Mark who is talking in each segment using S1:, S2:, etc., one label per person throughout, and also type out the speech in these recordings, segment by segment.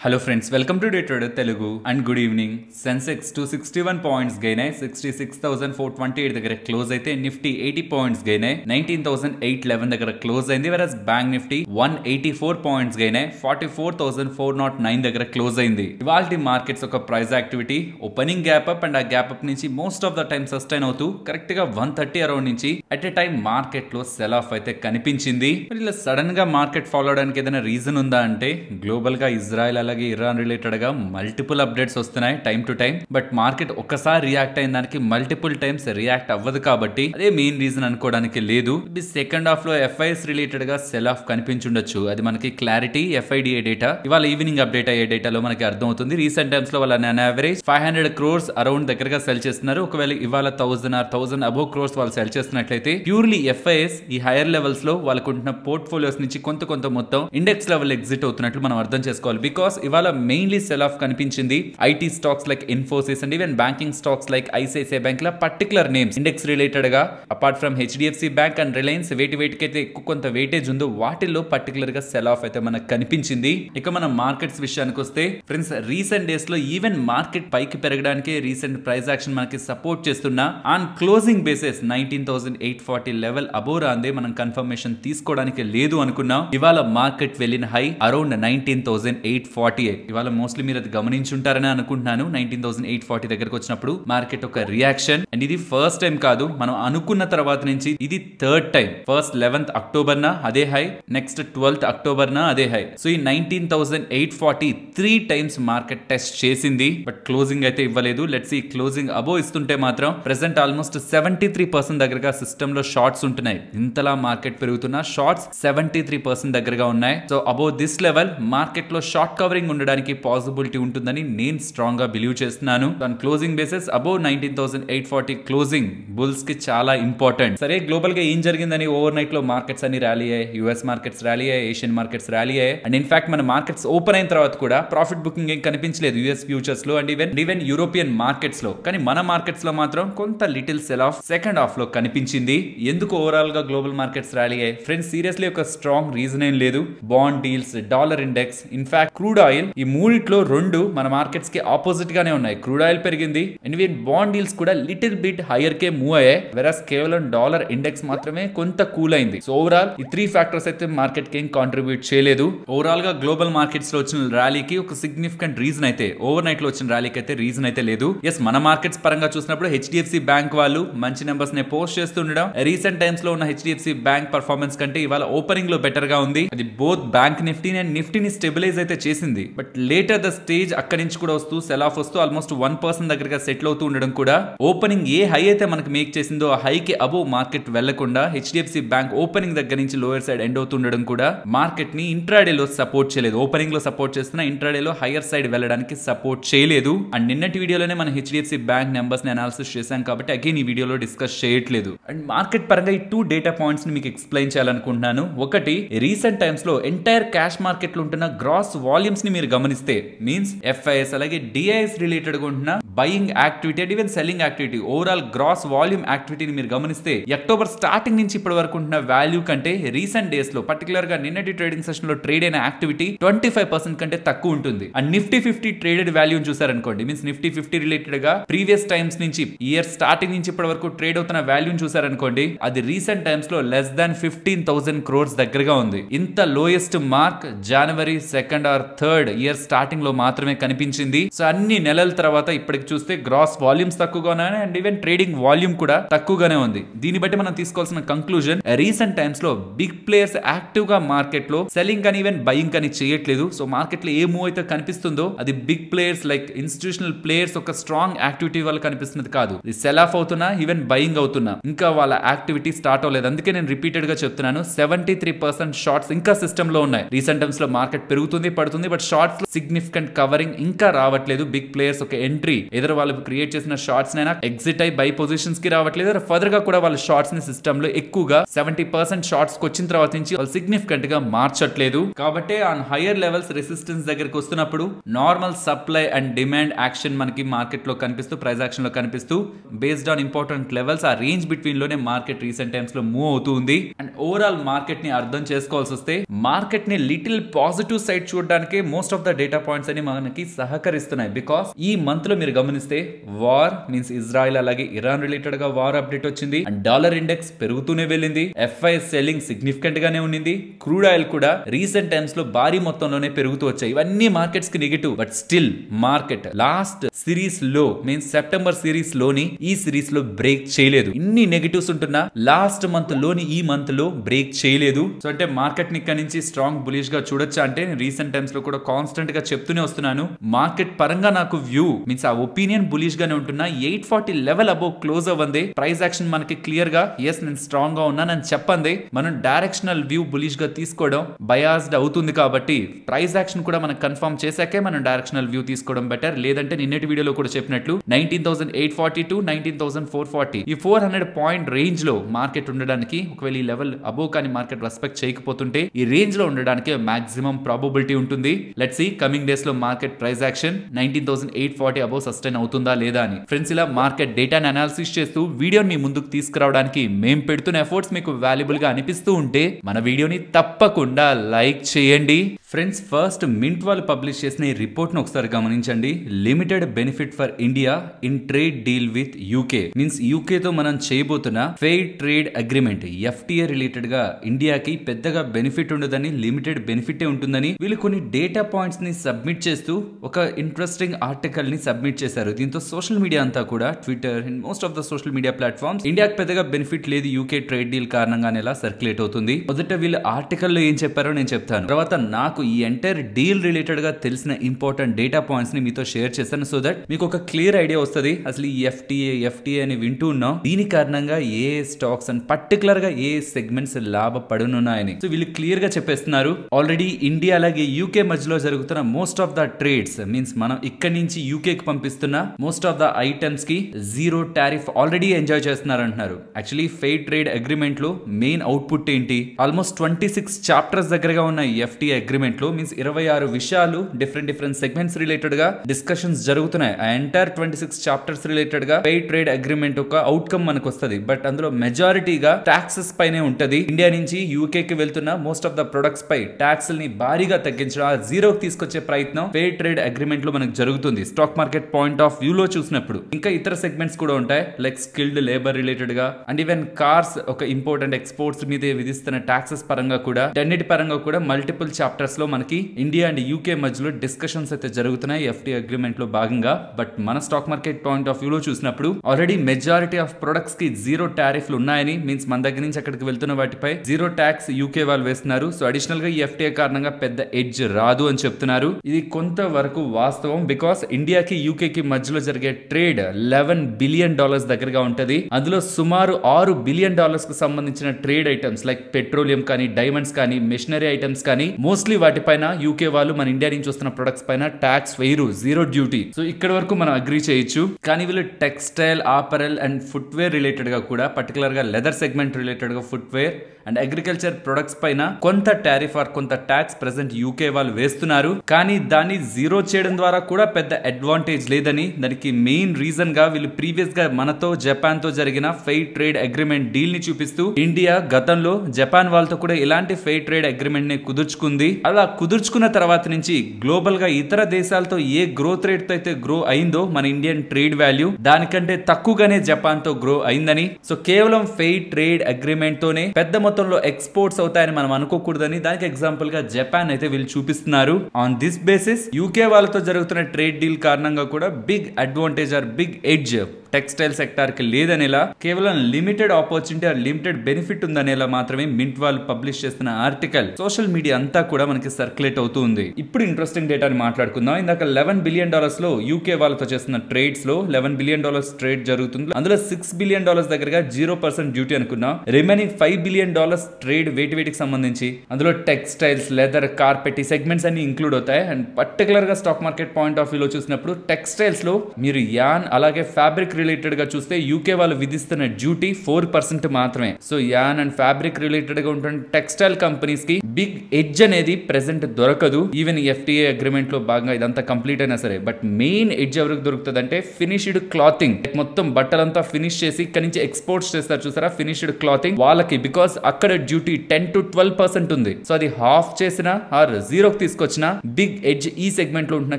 S1: Hello friends welcome to Day Trader Telugu and good evening Sensex two sixty one points gain అయ్యి sixty six thousand four twenty eight దగ్గర close అయితే Nifty eighty points gain అయ్యి nineteen thousand eight eleven దగ్గర close అయింది whereas bank Nifty one eighty four points gain అయ్యి forty four thousand four nought nine దగ్గర close అయింది. ఇవాళ markets ఒక price activity opening gap up and ఆ gap up నుంచి most of the time sustain అవుతూ కరెక్ట్గా వన్ థర్టీ అరౌండ్ నుంచి అట్ ఎ టైం మార్కెట్లో సెల్ ఆఫ్ అయితే కనిపించింది. మరి ఇలా సడన్గా మార్కెట్ ఫాలో అవడానికి ఏదైనా రీజన్ ఉందా అంటే గ్లోబల్గా ఇజ్రాయెల్ అలాగే ఇరాన్ రిలేటెడ్గా మల్టిపుల్ అప్డేట్స్ వస్తున్నాయి time to time but market ఒక్కసారి రియాక్ట్ అయిన దానికి మల్టిపుల్ టైమ్స్ రియాక్ట్ అవ్వదు కాబట్టి అదే మెయిన్ రీజన్ అనుకోవడానికి లేదు. ఇది సెకండ్ హాఫ్లో ఎఫ్ఐఎస్ రిలేటెడ్గా సెల్ ఆఫ్ కనిపించుండొచ్చు. అది మనకి క్లారిటీ ఎఫ్ఐడిఏ డేటా ఇవాళ ఈవినింగ్ అప్డేట్ అయ్యే డేటాలో మనకి అర్థం అవుతుంది రీసెంట్ టైమ్స్లో వాళ్ళ నేను average five hundred crores around దగ్గరగా సెల్ చేస్తున్నారు. ఒకవేళ ఇవాళ thousand or thousand above crores వాళ్ళు సెల్ చేస్తున్నట్లయితే ప్యూర్లీ ఎఫ్ఐఎస్ ఈ హైయర్ లెవెల్స్లో వాళ్ళకుంటున్న పోర్ట్ఫోలియోస్ నుంచి కొంత కొంత మొత్తం ఇండెక్స్ లెవెల్ ఎగ్జిట్ అవుతున్నట్లు మనం అర్థం చేసుకోవాలి. బికాస్ ఇవాళ మెయిన్లీ సెల్ ఆఫ్ కనిపించింది IT stocks like Infosys and even banking stocks like ICICI bank law particular names index రిలేటెడ్గా apart from HDFC bank and Reliance వేటి వేటికి అయితే ఎక్కువ కొంత వెయిటేజ్ ఉందో వాటిల్లో పర్టికులర్గా సెల్ ఆఫ్ అయితే మనకు కనిపించింది. ఇక మన మార్కెట్స్ విషయానికి వస్తే ఫ్రెండ్స్ రీసెంట్ డేస్లో ఈవెన్ మార్కెట్ పైకి పెరగడానికి రీసెంట్ ప్రైస్ యాక్షన్ మనకి సపోర్ట్ చేస్తున్న on closing basis nineteen thousand eight forty level అబోరా అందే మనం కన్ఫర్మేషన్ తీసుకోవడానికి లేదు అనుకున్నాం. ఇవాళ మార్కెట్ వెళ్ళిన high around nineteen thousand eight forty ఇవాళ మోస్ట్లీ మీరు అది గమనించుంటారని అనుకుంటున్నాను. నైన్టీన్ థౌసండ్ ఎయిట్ ఫార్టీ దగ్గరకు వచ్చినప్పుడు మార్కెట్ ఒక రియాక్షన్ అండ్ ఇది ఫస్ట్ టైం కాదు. మనం అనుకున్న తర్వాత నుంచి ఇది third time first eleventh October నా అదే హై నెక్స్ట్ ట్వెల్త్ అక్టోబర్ నా అదే హై సో ఈ nineteen thousand eight forty three times market test చేసింది. బట్ క్లోజింగ్ అయితే ఇవ్వలేదు. లెట్స్ ఈ క్లోజింగ్ అబో ఇస్తుంటే మాత్రం present almost seventy three percent దగ్గరగా సిస్టమ్లో షార్ట్స్ ఉంటున్నాయి. ఇంతలా మార్కెట్ పెరుగుతున్న షార్ట్స్ సెవెంటీ త్రీ పర్సెంట్ దగ్గరగా ఉన్నాయి. సో అబో దిస్ లెవెల్ మార్కెట్లో షార్ట్ రికవరింగ్ ఉండడానికి పాసిబిలిటీ ఉంటుందని నేను స్ట్రాంగ్గా బిలీవ్ చేస్తున్నాను. దాని closing basis above nineteen thousand eight forty closing బుల్స్కి చాలా ఇంపార్టెంట్. సరే గ్లోబల్గా ఏం జరిగిందని ఓవర్ నైట్లో మార్కెట్స్ అన్ని ర్యాలీ అయ్యాయి. యుఎస్ మార్కెట్స్ ర్యాలీ అయ్యాయి ఏషియన్ మార్కెట్స్ ర్యాలీ అయ్యాయి. అండ్ ఇన్ఫాక్ట్ మన మార్కెట్స్ ఓపెన్ అయిన తర్వాత కూడా ప్రాఫిట్ బుకింగ్ ఏం కనిపించలేదు యుఎస్ ఫ్యూచర్స్లో అండ్ ఈవెన్ ఈవెన్ యూరోపియన్ మార్కెట్స్లో కానీ మన మార్కెట్స్లో మాత్రం కొంత లిటిల్ సెల్ ఆఫ్ సెకండ్ హాఫ్లో కనిపించింది. ఎందుకు ఓవరాల్గా గ్లోబల్ మార్కెట్స్ ర్యాలీ అయ్యాయి? ఫ్రెండ్స్ సీరియస్లీ ఒక స్ట్రాంగ్ రీజన్ ఏం లేదు. Bond deals dollar index in fact crude oil ఈ మూడిట్లో రెండు మన మార్కెట్స్కి ఆపోజిట్ గానే ఉన్నాయి. క్రూడ్ ఆయిల్ పెరిగింది. అండ్ బాండ్ డీల్స్ కూడా లిటిల్ బిట్ హైయర్ కే మూవ్ అయ్యాయి. వెరస్ కేవలం డాలర్ ఇండెక్స్ మాత్రమే కొంత కూల్ అయింది. సో ఓవరాల్ ఈ త్రీ ఫ్యాక్టర్స్ అయితే మార్కెట్కి ఏం కాంట్రిబ్యూట్ చేయలేదు. ఓవరాల్గా గ్లోబల్ మార్కెట్స్లో వచ్చిన ర్యాలీకి ఒక సిగ్నిఫికెంట్ రీజన్ అయితే ఓవర్ నైట్లో వచ్చిన ర్యాలీకి అయితే రీజన్ అయితే లేదు. ఎస్ మన మార్కెట్స్ పరంగా చూసినప్పుడు హెచ్డిఎఫ్సి బ్యాంక్ వాళ్ళు మంచి నెంబర్స్ నే పోస్ట్ చేస్తుండడం రీసెంట్ టైమ్స్లో ఉన్న హెచ్డిఎఫ్సి బ్యాంక్ పర్ఫార్మెన్స్ కంటే ఇవాళ ఓపెనింగ్లో బెటర్గా ఉంది. అది బోత్ బ్యాంక్ నిఫ్టీ అండ్ నిఫ్టీని స్టెబిలైజ్ అయితే చేసింది. బట్ లేటర్ ద స్టేజ్ అక్కడి నుంచి కూడా వస్తూ సెల్ ఆఫ్ వస్తూ ఆల్మోస్ట్ వన్ పర్సెంట్ దగ్గరగా సెటిల్ అవుతూ ఉండడం కూడా ఓపెనింగ్ ఏ హై అయితే మనకు మేక్ చేసిందో ఆ హైకి అబో మార్కెట్ వెళ్ళకుండా హెచ్డిఎఫ్సి బ్యాంక్ ఓపెనింగ్ దగ్గర నుంచి లోయర్ సైడ్ ఎండ్ అవుతుండడం కూడా మార్కెట్ని ఇంట్రాడేలో సపోర్ట్ చేయలేదు. ఓపెనింగ్లో సపోర్ట్ చేస్తున్న ఇంట్రాడేలో హైయర్ సైడ్ వెళ్ళడానికి సపోర్ట్ చేయలేదు. అండ్ నిన్నటి వీడియోలోనే మన హెచ్డిఎఫ్సి బ్యాంక్ నెంబర్స్ని అనాలిసిస్ చేశాం కాబట్టి అగైన్ ఈ వీడియోలో డిస్కస్ చేయట్లేదు. అండ్ మార్కెట్ పరంగా ఈ టూ డేటా పాయింట్స్ని మీకు ఎక్స్ప్లెయిన్ చేయాలనుకుంటున్నాను. ఒకటి రీసెంట్ టైమ్స్లో ఎంటైర్ క్యాష్ మార్కెట్లో ఉంటున్న గ్రాస్ వాల్యూమ్స్ ని మీరు గమనిస్తే మీన్స్ ఎఫ్ఐఎస్ అలాగే డిఐఎస్ రిలేటెడ్గా ఉంటున్న buying activity and even selling activity overall gross volume యాక్టివిటీని మీరు గమనిస్తే అక్టోబర్ స్టార్టింగ్ నుంచి ఇప్పటి వరకు ఉంటున్న వాల్యూ కంటే రీసెంట్ డేస్లో పర్టికులర్గా నిన్నటి ట్రేడింగ్ సెషన్లో ట్రేడ్ అయిన యాక్టివిటీ ట్వంటీ ఫైవ్ పర్సెంట్ కంటే తక్కువ ఉంటుంది. And Nifty fifty traded value చూసారనుకోండి means Nifty fifty రిలేటెడ్గా ప్రీవియస్ టైమ్స్ నుంచి ఇయర్ స్టార్టింగ్ నుంచి ఇప్పటి వరకు ట్రేడ్ అవుతున్న వాల్యూ చూసారనుకోండి అది రీసెంట్ టైమ్స్లో less than fifteen thousand crores దగ్గరగా ఉంది. ఇంత lowest mark January second or third year స్టార్టింగ్లో మాత్రమే కనిపించింది. సో అన్ని నెలల తర్వాత ఇప్పటికి చూస్తే గ్రాస్ వాల్యూమ్స్ తక్కువగానే ఉన్నాయి అండ్ ఈవెన్ ట్రేడింగ్ వాల్యూమ్ కూడా తక్కువగానే ఉంది. దీన్ని బట్టి మనం తీసుకోవాల్సిన కంక్లూజన్ రీసెంట్ టైమ్స్లో బిగ్ ప్లేయర్స్ యాక్టివ్గా మార్కెట్లో సెల్లింగ్ కానీ ఈవెన్ బయింగ్ కానీ చేయట్లేదు. సో మార్కెట్లో ఏ మూవ్ అయితే కనిపిస్తుందో అది big players like institutional players ఒక స్ట్రాంగ్ యాక్టివిటీ వల్ల కనిపిస్తున్నది కాదు. ఇది సెల్ ఆఫ్ అవుతున్నా ఈవెన్ బయింగ్ అవుతున్నా. ఇంకా వాళ్ళ యాక్టివిటీ స్టార్ట్ అవ్వలేదు. అందుకే నేను రిపీటెడ్గా చెప్తున్నాను సెవెంటీ త్రీ పర్సెంట్ షార్ట్స్ ఇంకా సిస్టమ్లో ఉన్నాయి. రీసెంట్ టైమ్స్లో మార్కెట్ పెరుగుతుంది పడుతుంది బట్ షార్ట్స్ సిగ్నిఫికెంట్ కవరింగ్ ఇంకా రావట్లేదు. బిగ్ ప్లేయర్స్ ఒక ఎంట్రీ ఎదురు వాళ్ళు క్రియేట్ చేసిన షార్ట్స్ నైనా ఎగ్జిట్ అయి బై పొజిషన్స్కి రావట్లేదు. ఫర్దర్గా కూడా వాళ్ళ షార్ట్స్ని సిస్టమ్లో ఎక్కువగా సెవెంటీ పర్సెంట్ షార్ట్స్ వచ్చిన తర్వాత నుంచి వాళ్ళు సిగ్నిఫికెంట్గా మార్చట్లేదు. కాబట్టి ఆన్ హైయర్ లెవెల్స్ రెసిస్టెన్స్ దగ్గరకు వస్తున్నప్పుడు normal supply and demand action మనకి మార్కెట్లో కనిపిస్తూ ప్రైస్ యాక్షన్లో కనిపిస్తూ బేస్డ్ ఆన్ ఇంపార్టెంట్ లెవెల్స్ ఆ రేంజ్ బిట్వీన్లోనే మార్కెట్ రీసెంట్ టైమ్స్లో మూవ్ అవుతుంది అండ్ ఓవరాల్ మార్కెట్ని అర్థం చేసుకోవాల్సి వస్తే మార్కెట్ని లిటిల్ పాజిటివ్ సైడ్ చూడడానికి most of the data points అని మనకి సహకరిస్తున్నాయి. బికాస్ ఈ మంత్లో మీరు గమనిస్తే వార్ మీన్స్ ఇజ్రాయెల్ అలాగే ఇరాన్ రిలేటెడ్గా వార్ అప్డేట్ వచ్చింది. అండ్ డాలర్ ఇండెక్స్ పెరుగుతూనే వెళ్ళింది. ఎఫ్ఐఎస్ సెల్లింగ్ సిగ్నిఫికెంట్ గానే ఉండింది. క్రూడ్ ఆయిల్ కూడా రీసెంట్ టైమ్స్లో భారీ మొత్తంలోనే పెరుగుతూ వచ్చాయి. ఇవన్నీ మార్కెట్స్కి negative but still market last సిరీస్లో మీన్స్ సెప్టెంబర్ సిరీస్లోని ఈ సిరీస్లో బ్రేక్ చేయలేదు. ఇన్ని నెగిటివ్స్ ఉంటున్నా లాస్ట్ మంత్లోని ఈ మంత్లో బ్రేక్ చేయలేదు. సో అంటే మార్కెట్ని ఇక్కడ నుంచి స్ట్రాంగ్ బులిష్గా చూడొచ్చా అంటే రీసెంట్ టైమ్స్లో కూడా కాన్స్టెంట్గా చెప్తూనే వస్తున్నాను. మార్కెట్ పరంగా నాకు వ్యూ మీన్స్ ఆ ఒపీనియన్ బులిష్ గానే ఉంటున్నా. Eight forty level above close అవ్వండి ప్రైస్ యాక్షన్ మనకి క్లియర్గా ఎస్ నేను స్ట్రాంగ్గా ఉన్నానని చెప్పండి మనం డైరెక్షనల్ వ్యూ బులిష్గా తీసుకోవడం బయాస్డ్ అవుతుంది కాబట్టి ప్రైస్ యాక్షన్ కూడా మనం కన్ఫర్మ్ చేశాకే మనం డైరెక్షనల్ వ్యూ తీసుకోవడం బెటర్ లేదంటే నిన్నటి వీడియోలో కూడా చెప్పినట్లు nineteen thousand eight forty to nineteen thousand four forty ఈ ఫోర్ హండ్రెడ్ పాయింట్ రేంజ్లో మార్కెట్ ఉండడానికి ఒకవేళ ఈ లెవెల్ అబో కానీ మార్కెట్ రెస్పెక్ట్ చేయకపోతుంటే ఈ రేంజ్లో ఉండడానికి మాక్సిమం ప్రాబబిలిటీ ఉంటుంది. లెట్ సి కమింగ్ డేస్లో market price action nineteen thousand eight forty above sustain అవుతుందా లేదా అని. ఫ్రెండ్స్ ఇలా మార్కెట్ డేటాని అనాలిసిస్ చేస్తూ వీడియోని మీ ముందుకు తీసుకురావడానికి మేము పెడుతున్న ఎఫర్ట్స్ మీకు వాల్యుబుల్గా అనిపిస్తూ ఉంటే మన వీడియోని తప్పకుండా లైక్ చేయండి. ఫ్రెండ్స్ ఫస్ట్ మింట్ వాళ్ళు పబ్లిష్ చేసిన ఈ రిపోర్ట్ను ఒకసారి గమనించండి. Limited benefit for India in trade deal with UK means యూకేతో మనం చేయబోతున్న ఫెయిర్ ట్రేడ్ అగ్రిమెంట్ ఎఫ్టీఏ రిలేటెడ్గా ఇండియాకి పెద్దగా బెనిఫిట్ ఉండదని లిమిటెడ్ బెనిఫిట్ ఉంటుందని వీళ్ళు కొన్ని డేటా పాయింట్స్ని సబ్మిట్ చేస్తూ ఒక ఇంట్రెస్టింగ్ ఆర్టికల్ని సబ్మిట్ చేశారు. దీంతో సోషల్ మీడియా అంతా కూడా Twitter and most of the social media platforms ఇండియాకి పెద్దగా బెనిఫిట్ లేదు యూకే ట్రేడ్ డీల్ కారణంగానే ఎలా సర్క్యులేట్ అవుతుంది. మొదట వీళ్ళు ఆర్టికల్లో ఏం చెప్పారో నేను చెప్తాను. తర్వాత నాకు ఈ ఎంటైర్ డీల్ రిలేటెడ్గా తెలిసిన ఇంపార్టెంట్ డేటా పాయింట్స్ని మీతో షేర్ చేస్తాను సో దట్ మీకు ఒక క్లియర్ ఐడియా వస్తుంది. అసలు ఈ ఎఫ్టీఏ ఎఫ్టీఏ అని వింటూ ఉన్నాం. దీని కారణంగా ఏ స్టాక్స్ అండ్ పర్టికులర్గా ఏ సెగ్మెంట్స్ లాభపడునున్నాయని. సో వీళ్ళు క్లియర్గా చెప్పేస్తున్నారు. ఆల్రెడీ ఇండియా అలాగే యూకే మధ్యలో జరుగుతున్న most of the trades means మనం ఇక్కడ నుంచి యూకే కి పంపిస్తున్న మోస్ట్ ఆఫ్ ద ఐటమ్స్కి జీరో టారిఫ్ ఆల్రెడీ ఎంజాయ్ చేస్తున్నారు అంటున్నారు యాక్చువల్లీ ఫెయిర్ ట్రేడ్ అగ్రిమెంట్లో మెయిన్ అవుట్పుట్ ఏంటి? ఆల్మోస్ట్ ట్వంటీ సిక్స్ చాప్టర్స్ దగ్గరగా ఉన్న ఎఫ్టీ అగ్రిమెంట్లో మీన్స్ ఇరవై ఆరు విషయాలు డిఫరెంట్ డిఫరెంట్ సెగ్మెంట్స్ రిలేటెడ్గా డిస్కషన్స్ జరుగుతున్నాయి. ఆ ఎంటైర్ ట్వంటీ సిక్స్ చాప్టర్స్ రిలేటెడ్గా ఫెయిర్ ట్రేడ్ అగ్రిమెంట్ ఒక అవుట్కమ్ మనకు వస్తుంది. బట్ అందులో మెజారిటీగా టాక్సెస్ పైనే ఉంటుంది. ఇండియా నుంచి యూకే కి వెళ్తున్న మోస్ట్ ఆఫ్ ద ప్రొడక్ట్స్ పై ట్యాక్స్ని భారీగా తగ్గించడం ఆ జీరోకి తీసుకొచ్చే ప్రయత్నం ఫెయిర్ ట్రేడ్ అగ్రిమెంట్లో మనకు జరుగుతుంది. Stock market point of view లో చూసినప్పుడు ఇంకా ఇతర సెగ్మెంట్స్ కూడా ఉంటాయి లైక్ స్కిల్డ్ లేబర్ రిలేటెడ్గా అండ్ ఈవెన్ కార్స్ ఒక ఇంపార్టెంట్ ఎక్స్పోర్ట్స్ మీద విధిస్తున్న టాక్సెస్ పరంగా కూడా అన్నిటి పరంగా కూడా మల్టిపుల్ చాప్టర్స్లో మనకి ఇండియా అండ్ యూకే మధ్యలో డిస్కషన్స్ అయితే జరుగుతున్నాయి ఎఫ్టీ అగ్రిమెంట్లో భాగంగా. బట్ మన stock market point of view లో చూసినప్పుడు ఆల్రెడీ మెజారిటీ ఆఫ్ ప్రొడక్ట్స్కి జీరో టారిఫ్లు ఉన్నాయని మీన్స్ మన దగ్గర నుంచి అక్కడికి వెళ్తున్న వాటిపై జీరో ట్యాక్స్ యూకే వాళ్ళు వేస్తున్నారు. సో అడిషనల్గా ఈ ఎఫ్టీఏ కారణంగా పెద్ద ఎడ్జ్ రాదు అని చెప్తున్నారు. ఇది కొంతవరకు వాస్తవం బికాస్ ఇండియాకి యూకే కి మధ్యలో జరిగే ట్రేడ్ లెవెన్ బిలియన్ డాలర్స్ దగ్గరగా ఉంటది. అందులో సుమారు ఆరు బిలియన్ డాలర్స్కు సంబంధించిన ట్రేడ్ ఐటమ్స్ లైక్ పెట్రోలియం కానీ డైమండ్స్ కానీ మిషనరీ ఐటమ్స్ కానీ మోస్ట్లీ వాటిపైన యూకే వాళ్ళు మన ఇండియా నుంచి వస్తున్న ప్రొడక్ట్స్ పైన ట్యాక్స్ వేయరు జీరో డ్యూటీ సో ఇక్కడ వరకు మనం అగ్రీ చేయొచ్చు. కానీ వీళ్ళు టెక్స్టైల్ ఆపరల్ అండ్ ఫుట్వేర్ రిలేటెడ్గా కూడా పర్టికులర్గా లెదర్ సెగ్మెంట్ రిలేటెడ్గా ఫుట్వేర్ అండ్ అగ్రికల్చర్ ప్రొడక్ట్స్ పైన కొంత టారిఫ్ ఆర్ కొంత ట్యాక్స్ ప్రెసెంట్ యూకే వాళ్ళు వేస్తున్నారు. కానీ దాన్ని జీరో చేయడం ద్వారా కూడా పెద్ద అడ్వాంటేజ్ లేదని దానికి మెయిన్ రీజన్గా వీళ్ళు ప్రీవియస్గా మనతో జపాన్తో జరిగిన ఫెయిర్ ట్రేడ్ అగ్రిమెంట్ డీల్ని చూపిస్తూ ఇండియా గతంలో జపాన్ వాళ్ళతో కూడా ఇలాంటి ఫెయిర్ ట్రేడ్ అగ్రిమెంట్ని కుదుర్చుకుంది. అలా కుదుర్చుకున్న తర్వాత నుంచి గ్లోబల్గా ఇతర దేశాలతో ఏ గ్రోత్ రేట్తో అయితే గ్రో అయిందో మన ఇండియన్ ట్రేడ్ వాల్యూ దానికంటే తక్కువగానే జపాన్తో గ్రో అయిందని. సో కేవలం ఫెయిర్ ట్రేడ్ అగ్రిమెంట్ తోనే పెద్ద మొత్తంలో ఎక్స్పోర్ట్స్ అవుతాయని మనం అనుకోకూడదని దానికి ఎగ్జాంపుల్గా జపాన్ అయితే వీళ్ళు చూపిస్తున్నారు. ఆన్ దిస్ బేసిస్ యూకే వాళ్ళతో జరుగుతున్న ట్రేడ్ డీల్ కారణంగా కూడా big advantage or big edge textile సెక్టార్కి లేదనేలా కేవలం limited opportunity or limited benefit ఉందనేలా మాత్రమే మింట్ వాళ్ళు పబ్లిష్ చేస్తున్న ఆర్టికల్ సోషల్ మీడియా అంతా కూడా మనకి సర్క్యులేట్ అవుతూ ఉంది. ఇప్పుడు ఇంట్రెస్టింగ్ డేటాని మాట్లాడుకుందాం. ఇందాక లెవెన్ బిలియన్ డాలర్స్లో యూకే వాళ్ళతో చేస్తున్న ట్రేడ్స్లో లెవెన్ బిలియన్ డాలర్స్ ట్రేడ్ జరుగుతుంది. అందులో సిక్స్ బిలియన్ డాలర్స్ దగ్గరగా జీరో పర్సెంట్ డ్యూటీ అనుకున్నాం. Remaining five billion dollars trade వేటి వేటికి సంబంధించి అందులో టెక్స్టైల్స్ లెదర్ కార్పెట్ ఈ సెగ్మెంట్స్ అన్ని ఇంక్లూడ్ అవుతాయి. అండ్ పర్టికులర్గా స్టాక్ మార్కెట్ పాయింట్ ఆఫ్ వ్యూలో చూసినప్పుడు టెక్స్టైల్స్లో మీరు యాన్ అలాగే ఫ్యాబ్రిక్ రిలేటెడ్గా చూస్తే యూకే వాళ్ళు విధిస్తున్న డ్యూటీ ఫోర్ పర్సెంట్ మాత్రమే. సో యాన్ అండ్ ఫ్యాబ్రిక్ రిలేటెడ్గా ఉంటున్న టెక్స్టైల్ కంపెనీస్కి బిగ్ ఎడ్జ్ అనేది ప్రెసెంట్ దొరకదు. ఈవెన్ ఎఫ్టీఏ అగ్రిమెంట్లో భాగంగా ఇదంతా కంప్లీట్ అయినా సరే. బట్ మెయిన్ ఎడ్జ్ ఎవరికి దొరుకుతుంది అంటే ఫినిష్డ్ క్లాతింగ్ మొత్తం బట్టలంతా ఫినిష్ చేసి ఇక్కడ నుంచి ఎక్స్పోర్ట్స్ చేస్తారు చూసారా? ఫినిష్డ్ క్లాతింగ్ వాళ్ళకి బికాస్ అక్కడ duty ten to twelve percent ఉంది. సో అది హాఫ్ చేసిన ఆర్ జీరోకి తీసుకొచ్చిన బిగ్ ఎడ్జ్ ఈ సెగ్మెంట్లో ఉంటున్న